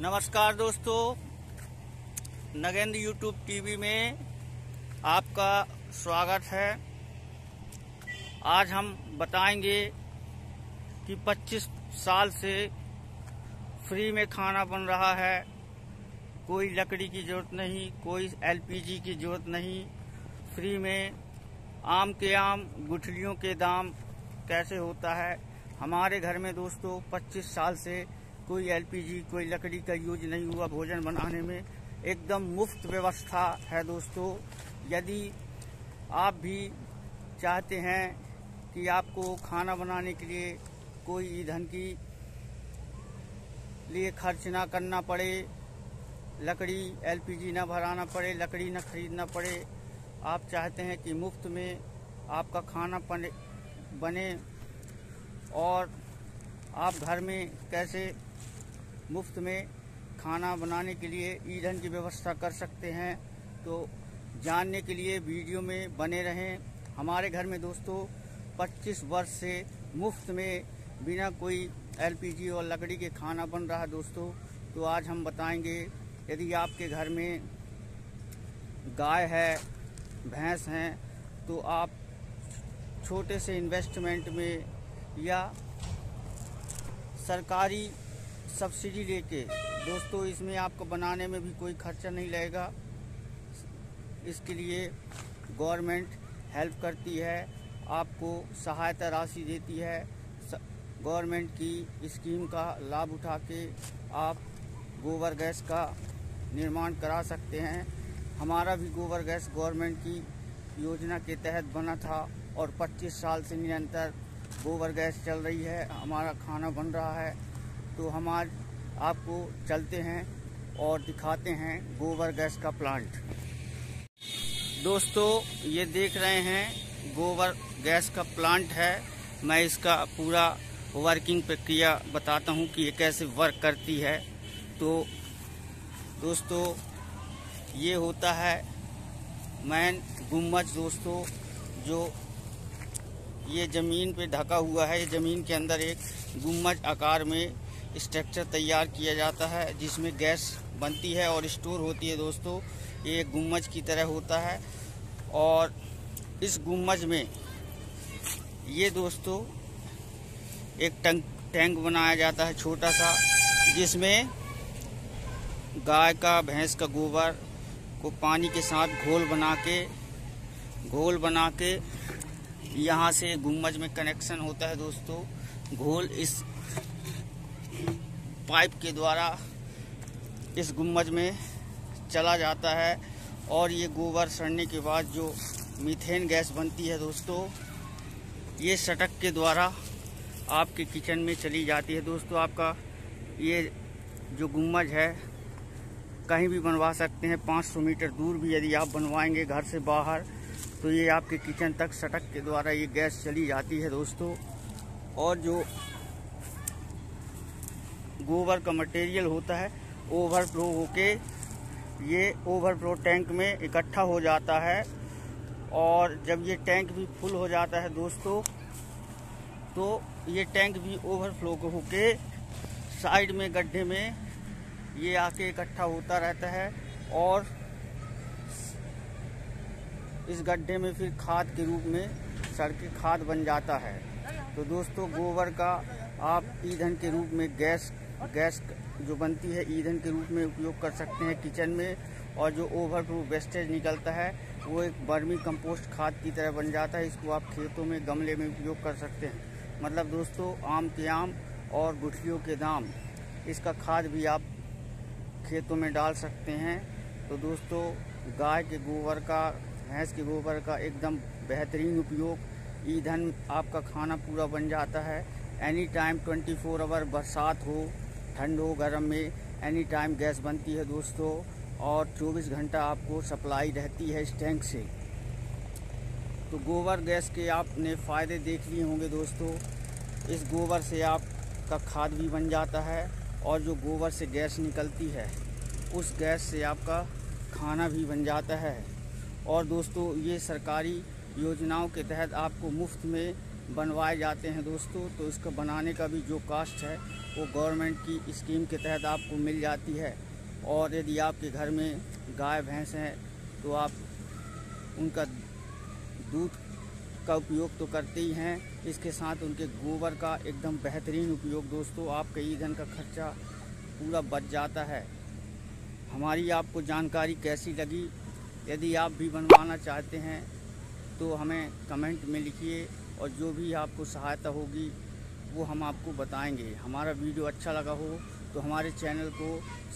नमस्कार दोस्तों, Nagendra YouTube TV में आपका स्वागत है। आज हम बताएँगे कि 25 साल से फ्री में खाना बन रहा है। कोई लकड़ी की ज़रूरत नहीं, कोई एलपीजी की ज़रूरत नहीं। फ्री में आम के आम, गुठलियों के दाम कैसे होता है? हमारे घर में दोस्तों 25 साल से कोई एलपीजी, कोई लकड़ी का यूज़ नहीं हुआ भोजन बनाने में। एकदम मुफ़्त व्यवस्था है दोस्तों। यदि आप भी चाहते हैं कि आपको खाना बनाने के लिए कोई ईंधन की लिए खर्च ना करना पड़े, लकड़ी एलपीजी ना भराना पड़े, लकड़ी ना खरीदना पड़े, आप चाहते हैं कि मुफ़्त में आपका खाना बने और आप घर में कैसे मुफ़्त में खाना बनाने के लिए ईंधन की व्यवस्था कर सकते हैं। तो जानने के लिए वीडियो में बने रहें। हमारे घर में दोस्तों 25 वर्ष से मुफ़्त में बिना कोई एलपीजी और लकड़ी के खाना बन रहा दोस्तों तो आज हम बताएँगे, यदि आपके घर में गाय है, भैंस हैं तो आप छोटे से इन्वेस्टमेंट में या सरकारी सब्सिडी लेके। दोस्तों, इसमें आपको बनाने में भी कोई खर्चा नहीं लगेगा। इसके लिए गवर्नमेंट हेल्प करती है, आपको सहायता राशि देती है। गवर्नमेंट की स्कीम का लाभ उठा के आप गोबर गैस का निर्माण करा सकते हैं। हमारा भी गोबर गैस गवर्नमेंट की योजना के तहत बना था और 25 साल से निरंतर गोबर गैस चल रही है। हमारा खाना बन रहा है। तो हम आज आपको चलते हैं और दिखाते हैं गोबर गैस का प्लांट। दोस्तों, ये देख रहे हैं, गोबर गैस का प्लांट है। मैं इसका पूरा वर्किंग प्रक्रिया बताता हूँ कि ये कैसे वर्क करती है। तो दोस्तों, ये होता है मैन गुम्बज, दोस्तों, जो ये ज़मीन पे ढका हुआ है। ये ज़मीन के अंदर एक गुम्बज आकार में स्ट्रक्चर तैयार किया जाता है, जिसमें गैस बनती है और स्टोर होती है दोस्तों। ये गुम्बज की तरह होता है और इस गुम्बज में ये दोस्तों, एक टंक, टैंक बनाया जाता है छोटा सा, जिसमें गाय का, भैंस का गोबर को पानी के साथ घोल बना के घोल बना के यहाँ से गुम्बज में कनेक्शन होता है दोस्तों। घोल इस पाइप के द्वारा इस गुम्बज में चला जाता है और ये गोबर सड़ने के बाद जो मीथेन गैस बनती है दोस्तों, ये सटक के द्वारा आपके किचन में चली जाती है दोस्तों। आपका ये जो गुम्बज है, कहीं भी बनवा सकते हैं 500 मीटर दूर भी यदि आप बनवाएँगे घर से बाहर तो ये आपके किचन तक सटक के द्वारा ये गैस चली जाती है दोस्तों। और जो गोबर का मटेरियल होता है ओवरफ्लो होके ये ओवरफ्लो टैंक में इकट्ठा हो जाता है और जब ये टैंक भी फुल हो जाता है दोस्तों तो ये टैंक भी ओवरफ्लो होके साइड में गड्ढे में ये आके इकट्ठा होता रहता है और इस गड्ढे में फिर खाद के रूप में सड़ के खाद बन जाता है। तो दोस्तों, गोबर का आप ईंधन के रूप में गैस गैस जो बनती है, ईंधन के रूप में उपयोग कर सकते हैं किचन में और जो ओवरफ्लो वेस्टेज निकलता है, वो एक बर्मी कंपोस्ट खाद की तरह बन जाता है। इसको आप खेतों में, गमले में उपयोग कर सकते हैं। मतलब दोस्तों, आम के आम और गुठलियों के दाम। इसका खाद भी आप खेतों में डाल सकते हैं। तो दोस्तों, गाय के गोबर का, भैंस के गोबर का एकदम बेहतरीन उपयोग। ईंधन आपका खाना पूरा बन जाता है। एनी टाइम 24 फोर आवर बरसात हो ठंड हो, गर्म में एनी टाइम गैस बनती है दोस्तों, और 24 घंटा आपको सप्लाई रहती है इस टैंक से। तो गोबर गैस के आपने फ़ायदे देख लिए होंगे दोस्तों। इस गोबर से आपका खाद भी बन जाता है, और जो गोबर से गैस निकलती है, उस गैस से आपका खाना भी बन जाता है। और दोस्तों, ये सरकारी योजनाओं के तहत आपको मुफ़्त में बनवाए जाते हैं दोस्तों तो इसका बनाने का भी जो कास्ट है, वो गवर्नमेंट की स्कीम के तहत आपको मिल जाती है। और यदि आपके घर में गाय, भैंस हैं तो आप उनका दूध का उपयोग तो करते ही हैं। इसके साथ उनके गोबर का एकदम बेहतरीन उपयोग दोस्तों, आपके ईंधन का खर्चा पूरा बच जाता है। हमारी आपको जानकारी कैसी लगी? यदि आप भी बनवाना चाहते हैं तो हमें कमेंट में लिखिए। और जो भी आपको सहायता होगी, वो हम आपको बताएँगे। हमारा वीडियो अच्छा लगा हो तो हमारे चैनल को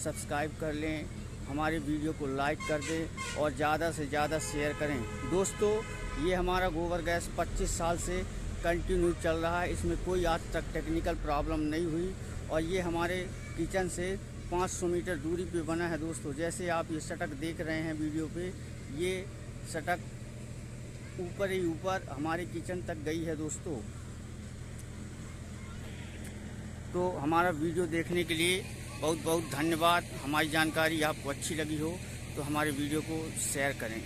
सब्सक्राइब कर लें, हमारे वीडियो को लाइक कर दें और ज़्यादा से ज़्यादा शेयर करें। दोस्तों, ये हमारा गोबर गैस 25 साल से कंटिन्यू चल रहा है, इसमें कोई आज तक टेक्निकल प्रॉब्लम नहीं हुई और ये हमारे किचन से 500 मीटर दूरी पे बना है दोस्तों। जैसे आप ये सटक देख रहे हैं वीडियो पे, ये सटक ऊपर ही ऊपर हमारे किचन तक गई है दोस्तों। तो हमारा वीडियो देखने के लिए बहुत बहुत धन्यवाद। हमारी जानकारी आपको अच्छी लगी हो तो हमारे वीडियो को शेयर करें।